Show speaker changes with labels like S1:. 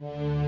S1: you